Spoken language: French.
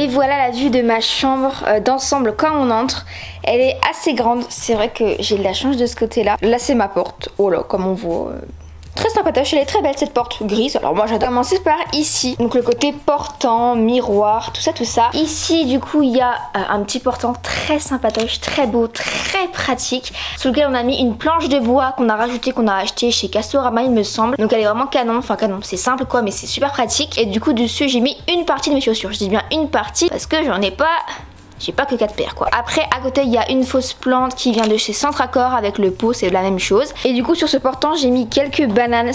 Et voilà la vue de ma chambre euh, d'ensemble quand on entre. Elle est assez grande, c'est vrai que j'ai de la chance de ce côté-là. Là c'est ma porte, oh là comme on voit... Euh, Très sympatoche, elle est très belle cette porte grise. Alors moi j'adore commencer par ici. Donc le côté portant, miroir, tout ça, tout ça. Ici du coup il y a euh, un petit portant très sympatoche, très beau, très pratique. Sur lequel on a mis une planche de bois qu'on a rajouté, qu'on a acheté chez Castorama il me semble. Donc elle est vraiment canon, enfin canon, c'est simple quoi mais c'est super pratique. Et du coup dessus j'ai mis une partie de mes chaussures. Je dis bien une partie parce que j'en ai pas j'ai pas que 4 paires quoi. Après à côté il y a une fausse plante qui vient de chez Centre avec le pot c'est la même chose. Et du coup sur ce portant j'ai mis quelques bananes.